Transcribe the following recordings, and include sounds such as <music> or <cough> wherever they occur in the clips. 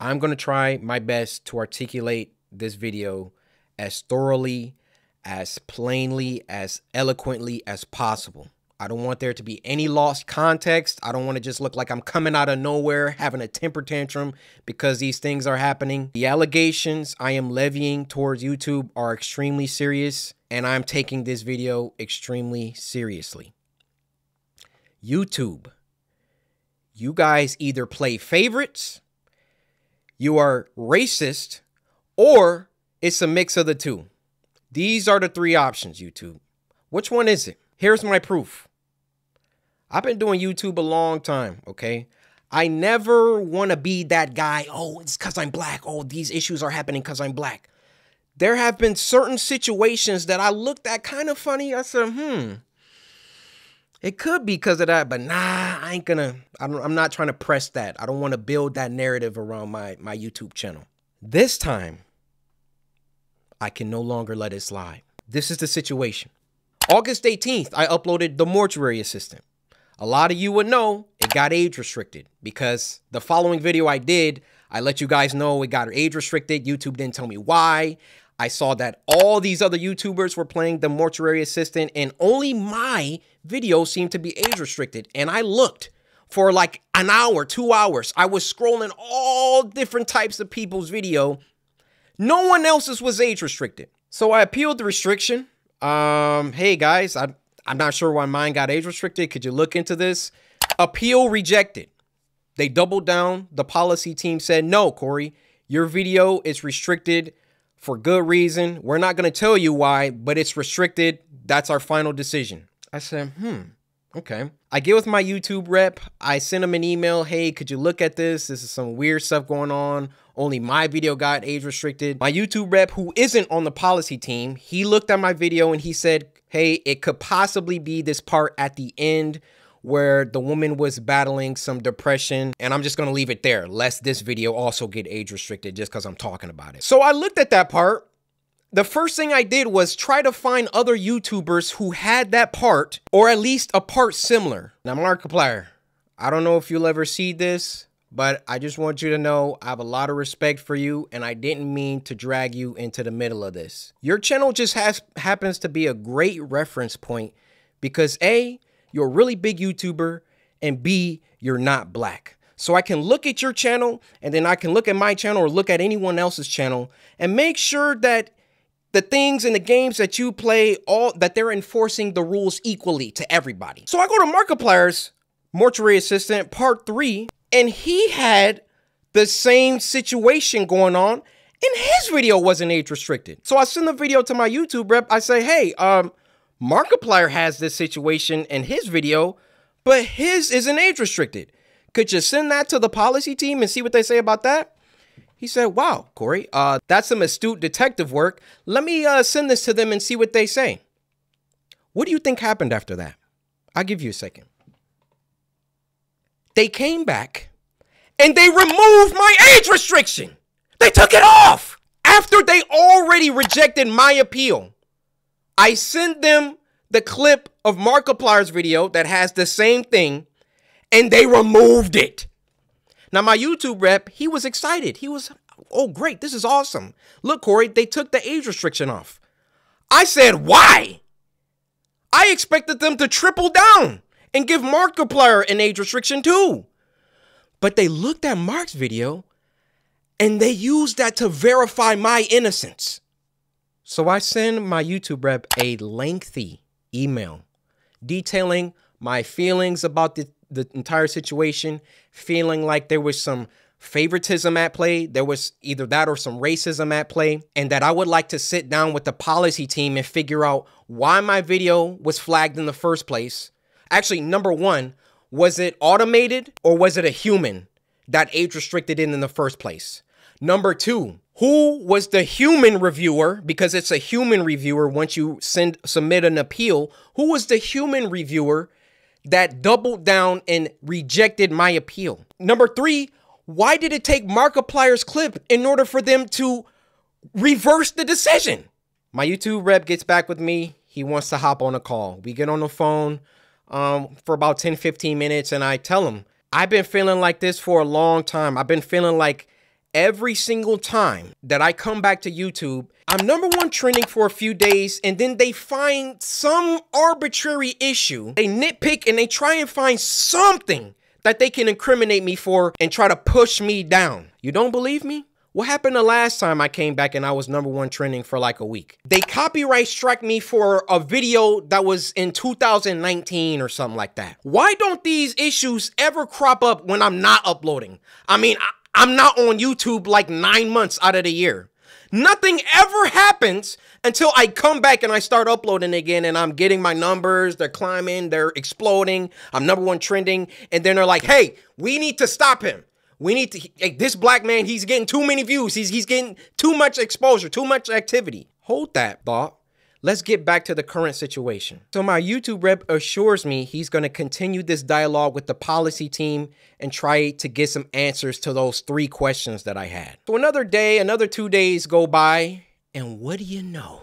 I'm going to try my best to articulate this video as thoroughly, as plainly, as eloquently as possible. I don't want there to be any lost context. I don't want to just look like I'm coming out of nowhere having a temper tantrum because these things are happening. The allegations I am levying towards YouTube are extremely serious, and I'm taking this video extremely seriously. YouTube, you guys either play favorites, you are racist, or it's a mix of the two. These are the three options, YouTube. Which one is it? Here's my proof. I've been doing YouTube a long time, okay? I never want to be that guy, oh, it's because I'm black. Oh, these issues are happening because I'm black. There have been certain situations that I looked at kind of funny. I said, hmm, it could be because of that, but nah, I ain't gonna, I am not trying to press that. I don't want to build that narrative around my, my YouTube channel. This time, I can no longer let it slide. This is the situation. August 18th, I uploaded The Mortuary Assistant a lot of you would know it got age restricted because the following video I did, I let you guys know it got age restricted. YouTube didn't tell me why. I saw that all these other YouTubers were playing the mortuary assistant and only my video seemed to be age restricted. And I looked for like an hour, two hours. I was scrolling all different types of people's video. No one else's was age restricted. So I appealed the restriction. Um, hey guys, I I'm not sure why mine got age restricted. Could you look into this? Appeal rejected. They doubled down. The policy team said, no, Cory, your video is restricted for good reason. We're not going to tell you why, but it's restricted. That's our final decision. I said, hmm, okay. I get with my YouTube rep. I send him an email. Hey, could you look at this? This is some weird stuff going on. Only my video got age restricted. My YouTube rep, who isn't on the policy team, he looked at my video and he said, hey, it could possibly be this part at the end where the woman was battling some depression and I'm just to leave it there lest this video also get age restricted just because I'm talking about it. So I looked at that part. The first thing I did was try to find other YouTubers who had that part or at least a part similar. Now Markiplier, I don't know if you'll ever see this, but I just want you to know I have a lot of respect for you and I didn't mean to drag you into the middle of this. Your channel just has happens to be a great reference point because A, you're a really big YouTuber and B, you're not black. So I can look at your channel and then I can look at my channel or look at anyone else's channel and make sure that the things and the games that you play all that they're enforcing the rules equally to everybody. So I go to Markiplier's Mortuary Assistant Part 3 and he had the same situation going on and his video wasn't age restricted. So I send the video to my YouTube rep. I say, hey, um, Markiplier has this situation in his video, but his isn't age restricted. Could you send that to the policy team and see what they say about that? He said, wow, Cory, uh, that's some astute detective work. Let me uh, send this to them and see what they say. What do you think happened after that? I'll give you a second. They came back and they removed my age restriction. They took it off after they already rejected my appeal. I sent them the clip of Markiplier's video that has the same thing and they removed it. Now, my YouTube rep, he was excited. He was, oh, great, this is awesome. Look, Cory, they took the age restriction off. I said, why? I expected them to triple down and give Markiplier an age restriction too. But they looked at Mark's video and they used that to verify my innocence. So I send my YouTube rep a lengthy email detailing my feelings about the, the entire situation, feeling like there was some favoritism at play. There was either that or some racism at play, and that I would like to sit down with the policy team and figure out why my video was flagged in the first place Actually, number one, was it automated or was it a human that age restricted it in the first place? Number two, who was the human reviewer? Because it's a human reviewer once you send submit an appeal. Who was the human reviewer that doubled down and rejected my appeal? Number three, why did it take Markiplier's clip in order for them to reverse the decision? My YouTube rep gets back with me. He wants to hop on a call. We get on the phone um, for about 10, 15 minutes, and I tell him, I've been feeling like this for a long time. I've been feeling like every single time that I come back to YouTube, I'm number one trending for a few days, and then they find some arbitrary issue. They nitpick and they try and find something that they can incriminate me for and try to push me down. You don't believe me? What happened the last time I came back and I was number one trending for like a week? They copyright struck me for a video that was in 2019 or something like that. Why don't these issues ever crop up when I'm not uploading? I mean, I, am not on YouTube like nine months out of the year. Nothing ever happens until I come back and I start uploading again and I'm getting my numbers, they're climbing, they're exploding, I'm number one trending, and then they're like, hey, we need to stop him. We need to, hey, this black man, he's getting too many views. He's, he's getting too much exposure, too much activity. Hold that thought. Let's get back to the current situation. So my YouTube rep assures me he's going to continue this dialogue with the policy team and try to get some answers to those three questions that I had. So another day, another two days go by, and what do you know?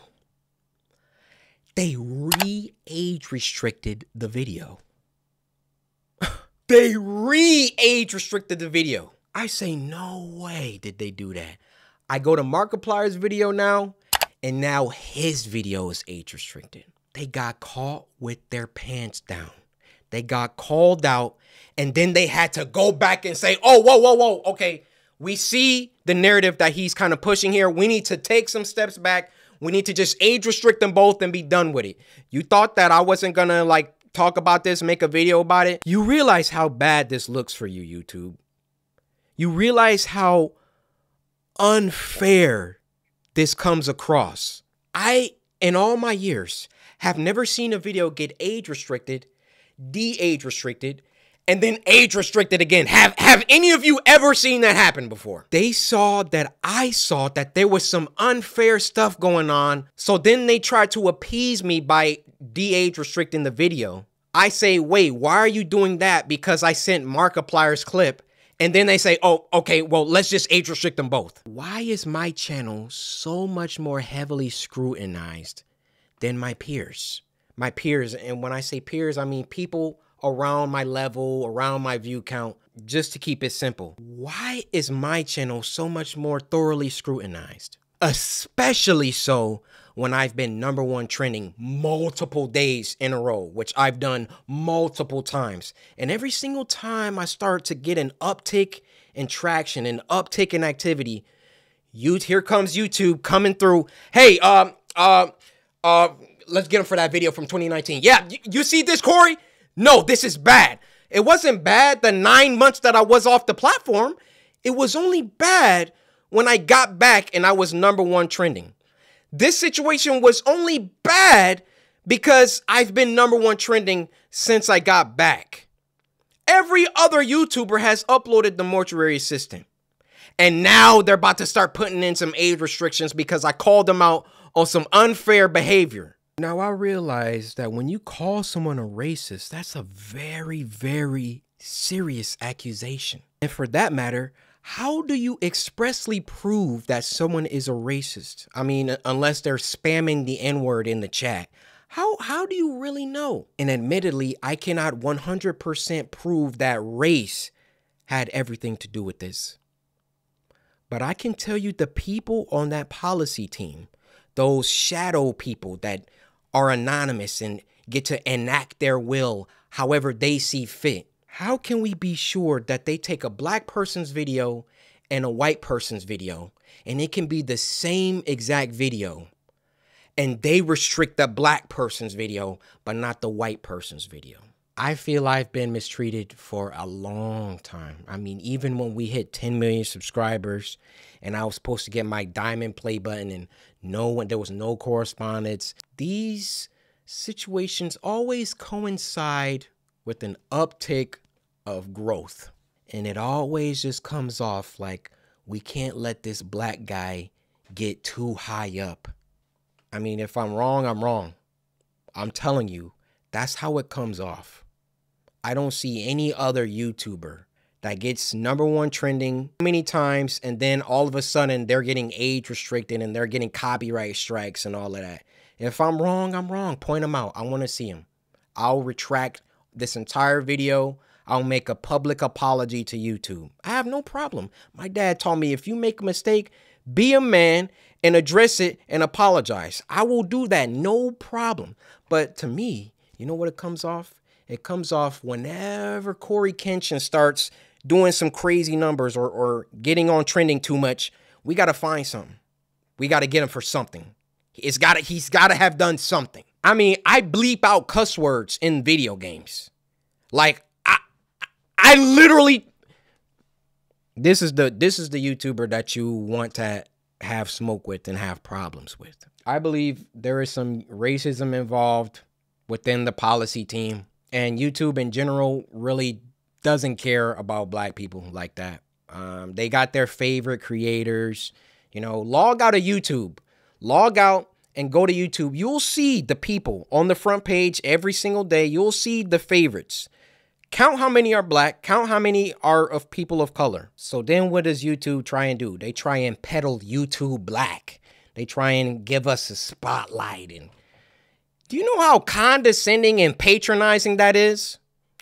They re-age restricted the video. <laughs> they re-age restricted the video. I say, no way did they do that. I go to Markiplier's video now, and now his video is age restricted. They got caught with their pants down. They got called out, and then they had to go back and say, oh, whoa, whoa, whoa, okay, we see the narrative that he's kind of pushing here. We need to take some steps back. We need to just age restrict them both and be done with it. You thought that I wasn't gonna like talk about this, make a video about it. You realize how bad this looks for you, YouTube. You realize how unfair this comes across. I, in all my years, have never seen a video get age restricted, de-age restricted, and then age restricted again. Have have any of you ever seen that happen before? They saw that I saw that there was some unfair stuff going on. So then they tried to appease me by de-age restricting the video. I say, wait, why are you doing that? Because I sent Markiplier's clip. And then they say, oh, okay, well, let's just age restrict them both. Why is my channel so much more heavily scrutinized than my peers? My peers, and when I say peers, I mean people around my level, around my view count, just to keep it simple. Why is my channel so much more thoroughly scrutinized? Especially so when I've been number one trending multiple days in a row, which I've done multiple times. And every single time I start to get an uptick in traction, an uptick in activity, you here comes YouTube coming through. Hey, um, uh, uh, let's get him for that video from 2019. Yeah, you see this, Cory? No, this is bad. It wasn't bad the nine months that I was off the platform. It was only bad when I got back and I was number one trending. This situation was only bad because I've been number one trending since I got back. Every other YouTuber has uploaded the mortuary assistant. And now they're about to start putting in some age restrictions because I called them out on some unfair behavior. Now, I realize that when you call someone a racist, that's a very, very serious accusation. And for that matter, how do you expressly prove that someone is a racist? I mean, unless they're spamming the N word in the chat. How, how do you really know? And admittedly, I cannot 100% prove that race had everything to do with this. But I can tell you the people on that policy team, those shadow people that are anonymous and get to enact their will however they see fit. How can we be sure that they take a black person's video and a white person's video and it can be the same exact video and they restrict the black person's video but not the white person's video? I feel I've been mistreated for a long time. I mean, even when we hit 10 million subscribers and I was supposed to get my diamond play button and no one, there was no correspondence. These situations always coincide with an uptick of growth. And it always just comes off like we can't let this black guy get too high up. I mean, if I'm wrong, I'm wrong. I'm telling you, that's how it comes off. I don't see any other YouTuber that gets number one trending many times and then all of a sudden they're getting age restricted and they're getting copyright strikes and all of that. If I'm wrong, I'm wrong. Point them out. I want to see them. I'll retract this entire video. I'll make a public apology to YouTube. I have no problem. My dad told me if you make a mistake, be a man and address it and apologize. I will do that, no problem. But to me, you know what it comes off? It comes off whenever Cory Kenshin starts doing some crazy numbers or, or getting on trending too much. We got to find something. We got to get him for something. It's got he's got to have done something. I mean, I bleep out cuss words in video games. Like I literally this is the this is the YouTuber that you want to have smoke with and have problems with. I believe there is some racism involved within the policy team and YouTube in general really doesn't care about black people like that. Um, they got their favorite creators. You know, log out of YouTube, log out and go to YouTube, you'll see the people on the front page every single day. You'll see the favorites. Count how many are black, count how many are of people of color. So then what does YouTube try and do? They try and peddle YouTube black. They try and give us a spotlight. And do you know how condescending and patronizing that is?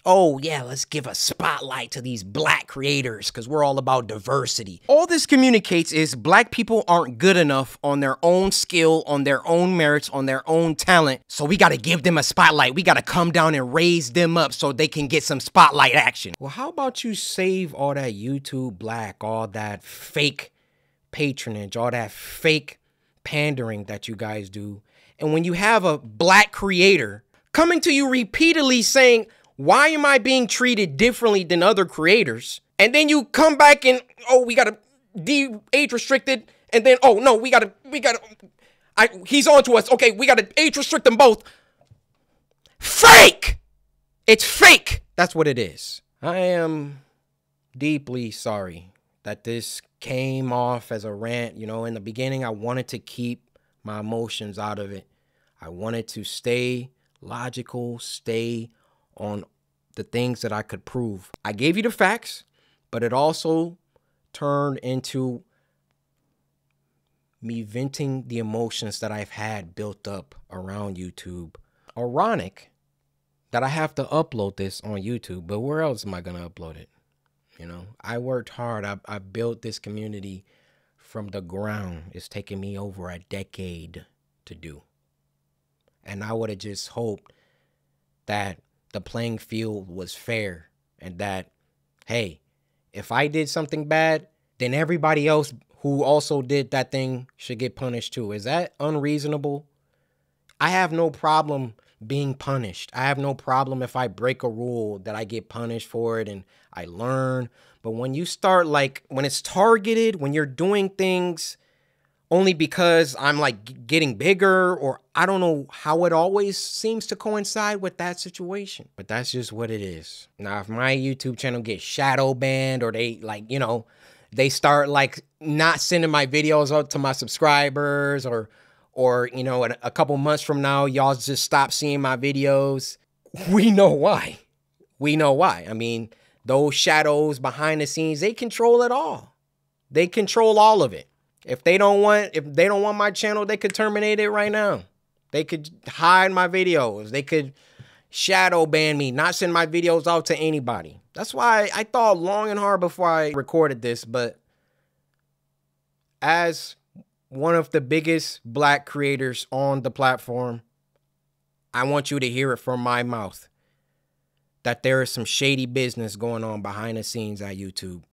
Oh, yeah, let's give a spotlight to these black creators because we're all about diversity. All this communicates is black people aren't good enough on their own skill, on their own merits, on their own talent. So we got to give them a spotlight. We got to come down and raise them up so they can get some spotlight action. Well, how about you save all that YouTube black, all that fake patronage, all that fake pandering that you guys do. And when you have a black creator coming to you repeatedly saying, why am I being treated differently than other creators? And then you come back and oh, we gotta de age restricted, and then oh no, we gotta we gotta I he's on to us. Okay, we gotta age restrict them both. Fake! It's fake! That's what it is. I am deeply sorry that this came off as a rant. You know, in the beginning, I wanted to keep my emotions out of it. I wanted to stay logical, stay on the things that I could prove. I gave you the facts, but it also turned into me venting the emotions that I've had built up around YouTube. Ironic that I have to upload this on YouTube, but where else am I going to upload it? You know, I worked hard. I, I built this community from the ground. It's taken me over a decade to do. And I would have just hoped that the playing field was fair and that, hey, if I did something bad, then everybody else who also did that thing should get punished too. Is that unreasonable? I have no problem being punished. I have no problem if I break a rule that I get punished for it and I learn. But when you start like when it's targeted, when you're doing things only because I'm like getting bigger or I don't know how it always seems to coincide with that situation. But that's just what it is. Now, if my YouTube channel gets shadow banned or they like, you know, they start like not sending my videos out to my subscribers or or you know, a couple months from now y'all just stop seeing my videos, we know why. We know why. I mean, those shadows behind the scenes, they control it all. They control all of it. If they don't want if they don't want my channel, they could terminate it right now. They could hide my videos. They could shadow ban me, not send my videos out to anybody. That's why I thought long and hard before I recorded this, but as one of the biggest black creators on the platform, I want you to hear it from my mouth that there is some shady business going on behind the scenes at YouTube.